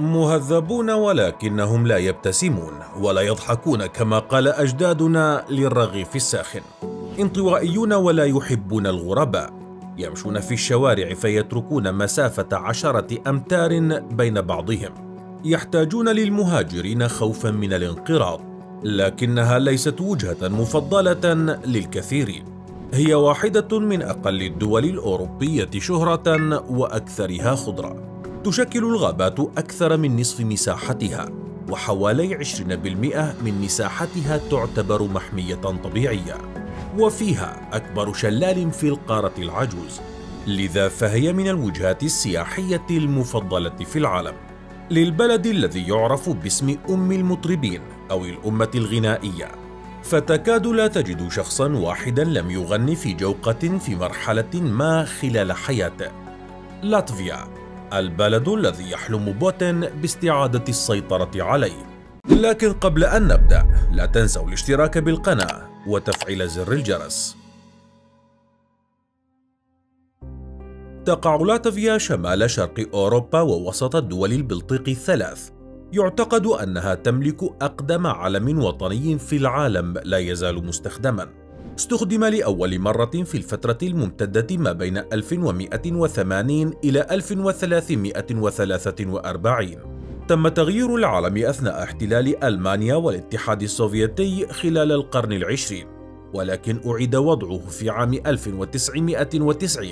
مهذبون ولكنهم لا يبتسمون ولا يضحكون كما قال أجدادنا للرغيف الساخن. انطوائيون ولا يحبون الغرباء. يمشون في الشوارع فيتركون مسافة عشرة أمتار بين بعضهم. يحتاجون للمهاجرين خوفا من الانقراض لكنها ليست وجهة مفضلة للكثيرين. هي واحدة من أقل الدول الأوروبية شهرة وأكثرها خضرة تشكل الغابات أكثر من نصف مساحتها وحوالي 20% من مساحتها تعتبر محمية طبيعية. وفيها أكبر شلال في القارة العجوز لذا فهي من الوجهات السياحية المفضلة في العالم. للبلد الذي يعرف باسم أم المطربين أو الأمة الغنائية. فتكاد لا تجد شخصا واحدا لم يغني في جوقة في مرحلة ما خلال حياته. لاتفيا. البلد الذي يحلم بوتين باستعادة السيطرة عليه. لكن قبل أن نبدأ لا تنسوا الاشتراك بالقناة وتفعيل زر الجرس. تقع لاتفيا شمال شرق أوروبا ووسط الدول البلطيق الثلاث. يعتقد أنها تملك أقدم علم وطني في العالم لا يزال مستخدما. استخدم لأول مرة في الفترة الممتدة ما بين 1180 إلى 1343 تم تغيير العلم أثناء احتلال ألمانيا والاتحاد السوفيتي خلال القرن العشرين ولكن أعيد وضعه في عام 1990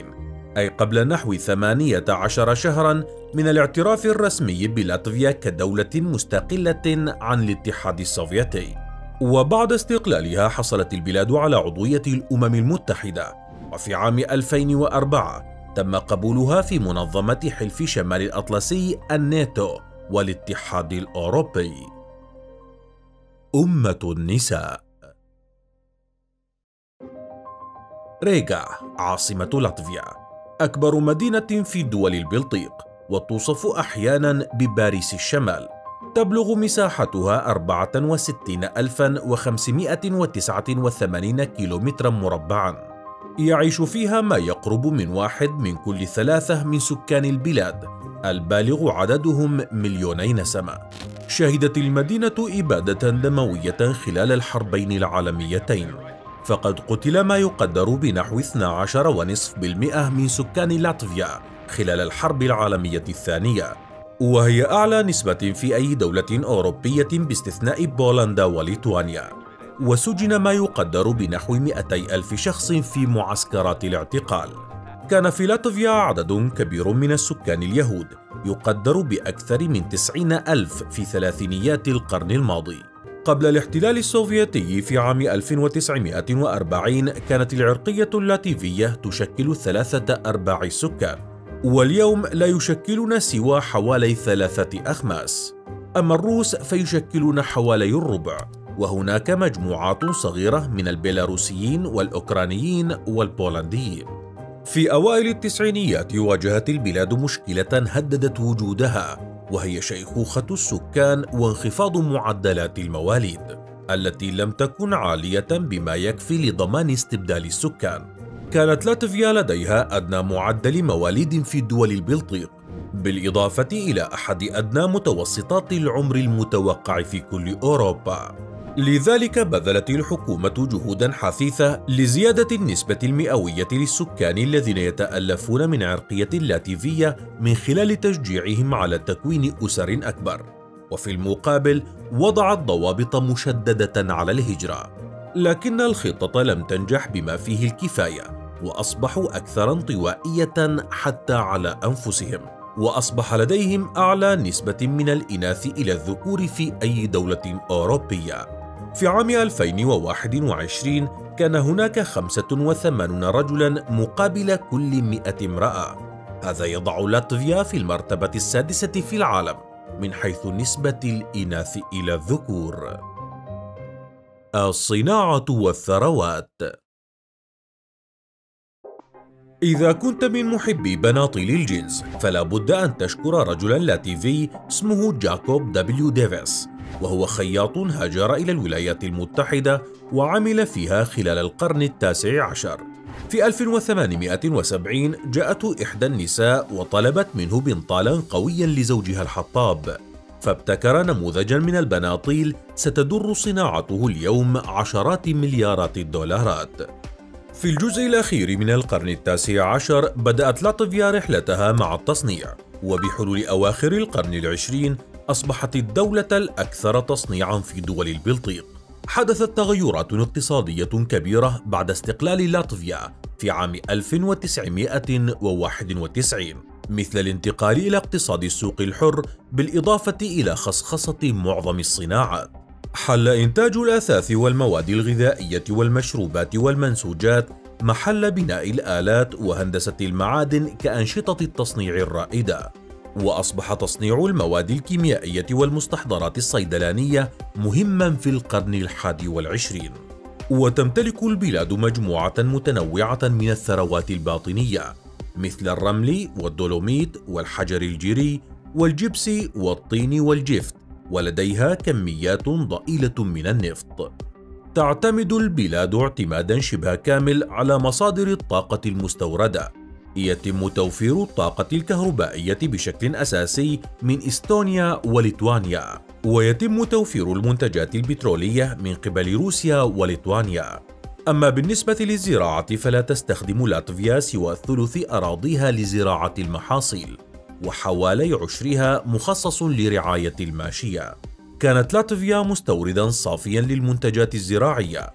أي قبل نحو 18 شهرا من الاعتراف الرسمي بلاتفيا كدولة مستقلة عن الاتحاد السوفيتي. وبعد استقلالها حصلت البلاد على عضوية الأمم المتحدة. وفي عام 2004 تم قبولها في منظمة حلف شمال الأطلسي الناتو والاتحاد الأوروبي. أمة النساء. ريغا عاصمة لاتفيا أكبر مدينة في دول البلطيق وتوصف أحيانا بباريس الشمال. تبلغ مساحتها 64589 كيلومترا مربعا. يعيش فيها ما يقرب من واحد من كل ثلاثة من سكان البلاد البالغ عددهم مليوني نسمة شهدت المدينة إبادة دموية خلال الحربين العالميتين فقد قتل ما يقدر بنحو 12.5% من سكان لاتفيا خلال الحرب العالمية الثانية. وهي أعلى نسبة في أي دولة أوروبية باستثناء بولندا وليتوانيا. وسجن ما يقدر بنحو 200 ألف شخص في معسكرات الاعتقال. كان في لاتفيا عدد كبير من السكان اليهود يقدر بأكثر من 90 ألف في ثلاثينيات القرن الماضي. قبل الاحتلال السوفيتي في عام 1940 كانت العرقية اللاتيفية تشكل ثلاثة أرباع السكان. واليوم لا يشكلون سوى حوالي ثلاثة أخماس. أما الروس فيشكلون حوالي الربع وهناك مجموعات صغيرة من البيلاروسيين والأوكرانيين والبولنديين. في أوائل التسعينيات واجهت البلاد مشكلة هددت وجودها وهي شيخوخة السكان وانخفاض معدلات المواليد التي لم تكن عالية بما يكفي لضمان استبدال السكان. كانت لاتفيا لديها أدنى معدل مواليد في دول البلطيق بالإضافة إلى أحد أدنى متوسطات العمر المتوقع في كل أوروبا. لذلك بذلت الحكومة جهودا حثيثة لزيادة النسبة المئوية للسكان الذين يتألفون من عرقية لاتيفية من خلال تشجيعهم على تكوين أسر أكبر. وفي المقابل وضعت ضوابط مشددة على الهجرة. لكن الخطة لم تنجح بما فيه الكفاية. وأصبحوا أكثر انطوائيه حتى على أنفسهم. وأصبح لديهم أعلى نسبة من الإناث إلى الذكور في أي دولة أوروبية. في عام 2021 كان هناك 85 رجلا مقابل كل 100 امرأة. هذا يضع لاتفيا في المرتبة السادسة في العالم من حيث نسبة الإناث إلى الذكور. الصناعة والثروات. إذا كنت من محبي بناطيل الجنس فلا بد أن تشكر رجلا لاتيفي اسمه جاكوب دبليو ديفيس وهو خياط هاجر إلى الولايات المتحدة وعمل فيها خلال القرن التاسع عشر. في 1870 جاءته إحدى النساء وطلبت منه بنطالا قويا لزوجها الحطاب فابتكر نموذجا من البناطيل ستدر صناعته اليوم عشرات مليارات الدولارات. في الجزء الأخير من القرن التاسع عشر بدأت لاتفيا رحلتها مع التصنيع وبحلول أواخر القرن العشرين أصبحت الدولة الأكثر تصنيعا في دول البلطيق. حدثت تغيرات اقتصادية كبيرة بعد استقلال لاتفيا في عام 1991 مثل الانتقال إلى اقتصاد السوق الحر بالإضافة إلى خصخصة معظم الصناعات. حل إنتاج الأثاث والمواد الغذائية والمشروبات والمنسوجات محل بناء الآلات وهندسة المعادن كأنشطة التصنيع الرائدة. وأصبح تصنيع المواد الكيميائية والمستحضرات الصيدلانية مهما في القرن الحادي والعشرين. وتمتلك البلاد مجموعة متنوعة من الثروات الباطنية مثل الرمل والدولوميت والحجر الجيري والجبس والطين والجفت. ولديها كميات ضئيلة من النفط. تعتمد البلاد اعتمادا شبه كامل على مصادر الطاقة المستوردة. يتم توفير الطاقة الكهربائية بشكل أساسي من إستونيا وليتوانيا ويتم توفير المنتجات البترولية من قبل روسيا وليتوانيا. أما بالنسبة للزراعة فلا تستخدم لاتفيا سوى ثلث أراضيها لزراعة المحاصيل. وحوالي عشرها مخصص لرعاية الماشية. كانت لاتفيا مستوردا صافيا للمنتجات الزراعية.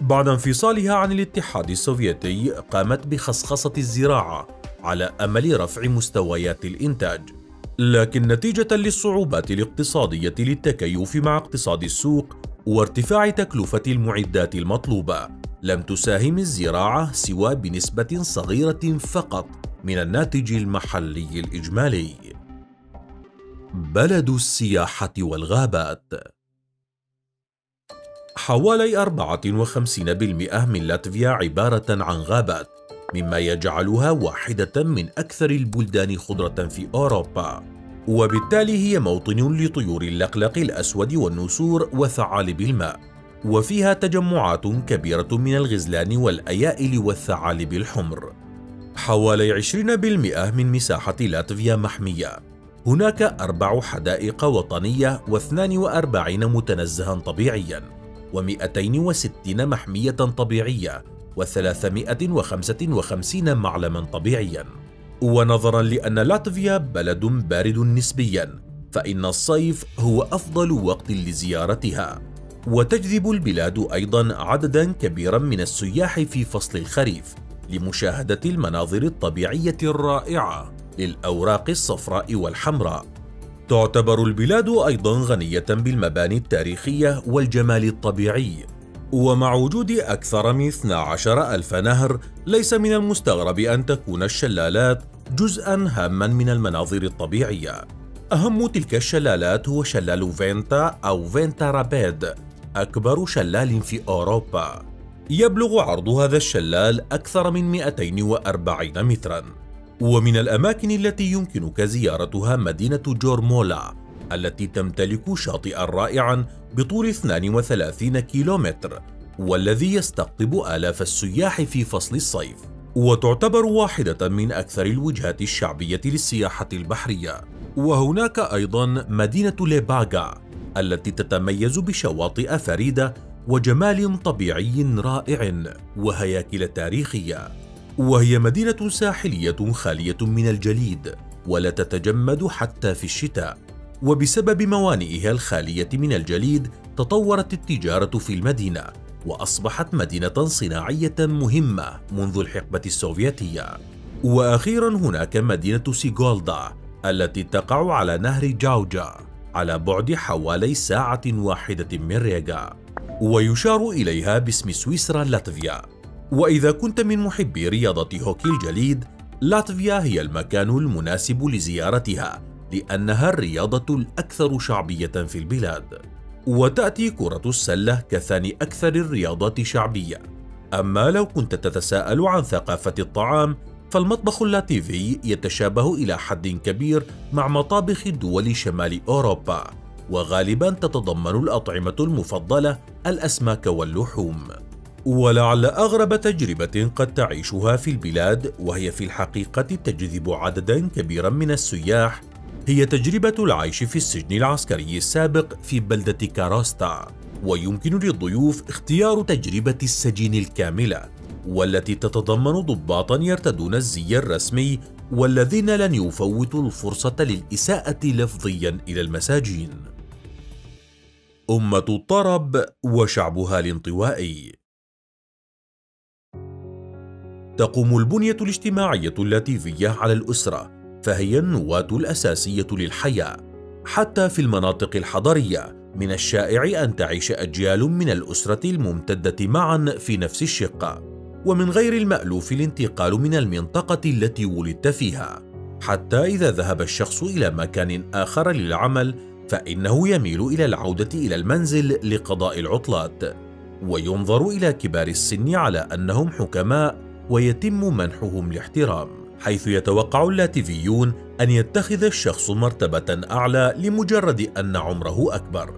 بعد انفصالها عن الاتحاد السوفيتي قامت بخصخصة الزراعة على أمل رفع مستويات الإنتاج. لكن نتيجة للصعوبات الاقتصادية للتكيف مع اقتصاد السوق وارتفاع تكلفة المعدات المطلوبة. لم تساهم الزراعة سوى بنسبة صغيرة فقط من الناتج المحلي الإجمالي. بلد السياحة والغابات حوالي 54% من لاتفيا عبارة عن غابات، مما يجعلها واحدة من أكثر البلدان خضرة في أوروبا. وبالتالي هي موطن لطيور اللقلق الأسود والنسور وثعالب الماء. وفيها تجمعات كبيرة من الغزلان والأيائل والثعالب الحمر. حوالي 20% من مساحة لاتفيا محمية. هناك أربع حدائق وطنية و42 متنزها طبيعيا و260 محمية طبيعية و355 معلما طبيعيا. ونظرا لأن لاتفيا بلد بارد نسبيا فإن الصيف هو أفضل وقت لزيارتها. وتجذب البلاد أيضا عددا كبيرا من السياح في فصل الخريف لمشاهدة المناظر الطبيعية الرائعة للأوراق الصفراء والحمراء. تعتبر البلاد أيضا غنية بالمباني التاريخية والجمال الطبيعي، ومع وجود أكثر من 12 ألف نهر ليس من المستغرب أن تكون الشلالات جزءا هاما من المناظر الطبيعية. أهم تلك الشلالات هو شلال فينتا أو فينتا رابيد أكبر شلال في أوروبا. يبلغ عرض هذا الشلال أكثر من 240 مترا. ومن الأماكن التي يمكنك زيارتها مدينة جورمولا التي تمتلك شاطئا رائعا بطول 32 كيلومتر والذي يستقطب آلاف السياح في فصل الصيف. وتعتبر واحدة من أكثر الوجهات الشعبية للسياحة البحرية. وهناك أيضا مدينة ليباغا التي تتميز بشواطئ فريدة وجمال طبيعي رائع وهياكل تاريخية. وهي مدينة ساحلية خالية من الجليد ولا تتجمد حتى في الشتاء. وبسبب موانئها الخالية من الجليد تطورت التجارة في المدينة وأصبحت مدينة صناعية مهمة منذ الحقبة السوفيتية. وأخيرا هناك مدينة سيغولدا التي تقع على نهر جاوجا. على بعد حوالي ساعة واحدة من ريغا ويشار إليها باسم سويسرا لاتفيا. وإذا كنت من محبي رياضة هوكي الجليد لاتفيا هي المكان المناسب لزيارتها لأنها الرياضة الأكثر شعبية في البلاد. وتأتي كرة السلة كثاني أكثر الرياضات شعبية. أما لو كنت تتساءل عن ثقافة الطعام فالمطبخ اللاتيفي يتشابه إلى حد كبير مع مطابخ دول شمال أوروبا وغالبا تتضمن الأطعمة المفضلة الأسماك واللحوم. ولعل أغرب تجربة قد تعيشها في البلاد وهي في الحقيقة تجذب عددا كبيرا من السياح هي تجربة العيش في السجن العسكري السابق في بلدة كاروستا ويمكن للضيوف اختيار تجربة السجين الكاملة. والتي تتضمن ضباطا يرتدون الزي الرسمي والذين لن يفوتوا الفرصة للإساءة لفظيا إلى المساجين. أمة الطرب وشعبها الانطوائي. تقوم البنية الاجتماعية اللاتيفية على الأسرة فهي النواة الأساسية للحياة. حتى في المناطق الحضرية من الشائع أن تعيش أجيال من الأسرة الممتدة معا في نفس الشقة. ومن غير المألوف الانتقال من المنطقة التي ولدت فيها. حتى إذا ذهب الشخص إلى مكان آخر للعمل فإنه يميل إلى العودة إلى المنزل لقضاء العطلات. وينظر إلى كبار السن على أنهم حكماء ويتم منحهم الاحترام حيث يتوقع اللاتيفيون أن يتخذ الشخص مرتبة أعلى لمجرد أن عمره أكبر.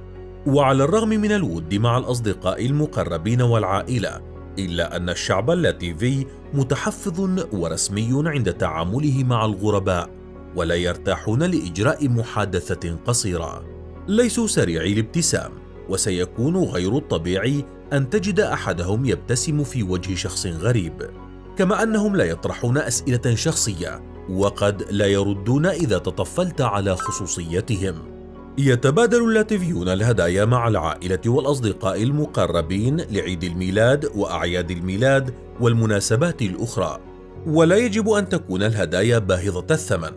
وعلى الرغم من الود مع الأصدقاء المقربين والعائلة إلا أن الشعب اللاتيفي متحفظ ورسمي عند تعامله مع الغرباء ولا يرتاحون لإجراء محادثة قصيرة. ليسوا سريعي الابتسام وسيكون غير الطبيعي أن تجد أحدهم يبتسم في وجه شخص غريب. كما أنهم لا يطرحون أسئلة شخصية وقد لا يردون إذا تطفلت على خصوصيتهم. يتبادل اللاتفيون الهدايا مع العائلة والأصدقاء المقربين لعيد الميلاد وأعياد الميلاد والمناسبات الأخرى. ولا يجب أن تكون الهدايا باهظة الثمن.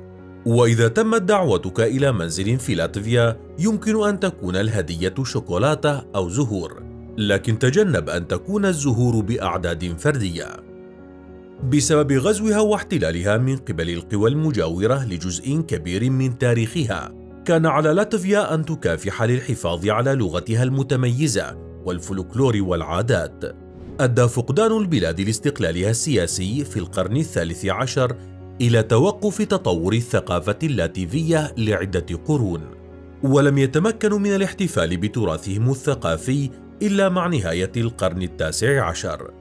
وإذا تمت دعوتك إلى منزل في لاتفيا يمكن أن تكون الهدية شوكولاتة أو زهور. لكن تجنب أن تكون الزهور بأعداد فردية. بسبب غزوها واحتلالها من قبل القوى المجاورة لجزء كبير من تاريخها كان على لاتفيا أن تكافح للحفاظ على لغتها المتميزة والفلكلور والعادات. أدى فقدان البلاد لاستقلالها السياسي في القرن الثالث عشر إلى توقف تطور الثقافة اللاتيفية لعدة قرون. ولم يتمكنوا من الاحتفال بتراثهم الثقافي إلا مع نهاية القرن التاسع عشر.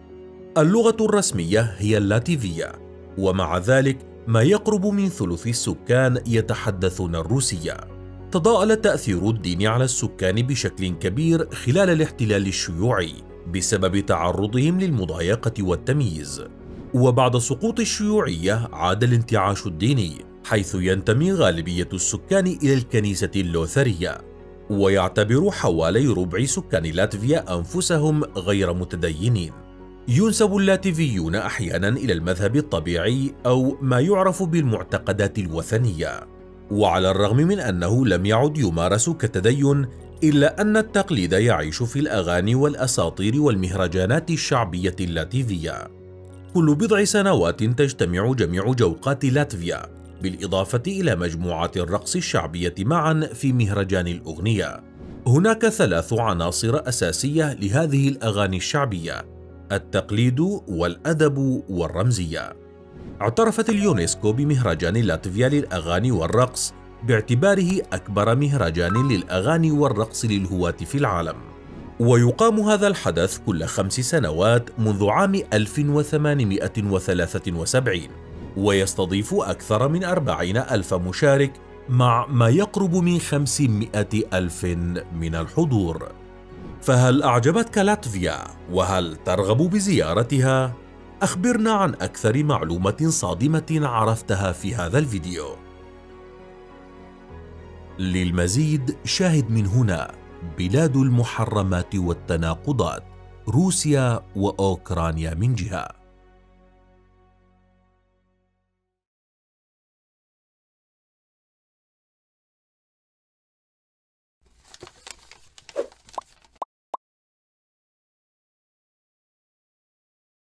اللغة الرسمية هي اللاتيفية ومع ذلك ما يقرب من ثلث السكان يتحدثون الروسية. تضاءل تأثير الدين على السكان بشكل كبير خلال الاحتلال الشيوعي بسبب تعرضهم للمضايقة والتمييز. وبعد سقوط الشيوعية عاد الانتعاش الديني حيث ينتمي غالبية السكان إلى الكنيسة اللوثرية ويعتبر حوالي ربع سكان لاتفيا أنفسهم غير متدينين. ينسب اللاتيفيون أحيانا إلى المذهب الطبيعي أو ما يعرف بالمعتقدات الوثنية. وعلى الرغم من أنه لم يعد يمارس كتدين إلا أن التقليد يعيش في الأغاني والأساطير والمهرجانات الشعبية اللاتيفية. كل بضع سنوات تجتمع جميع جوقات لاتفيا بالإضافة إلى مجموعات الرقص الشعبية معا في مهرجان الأغنية. هناك ثلاث عناصر أساسية لهذه الأغاني الشعبية التقليد والأدب والرمزية. اعترفت اليونسكو بمهرجان لاتفيا للأغاني والرقص باعتباره أكبر مهرجان للأغاني والرقص للهواة في العالم. ويقام هذا الحدث كل خمس سنوات منذ عام 1873 ويستضيف أكثر من أربعين ألف مشارك مع ما يقرب من خمسمائة ألف من الحضور. فهل أعجبتك لاتفيا؟ وهل ترغب بزيارتها؟ أخبرنا عن أكثر معلومة صادمة عرفتها في هذا الفيديو. للمزيد شاهد من هنا بلاد المحرمات والتناقضات روسيا وأوكرانيا من جهة.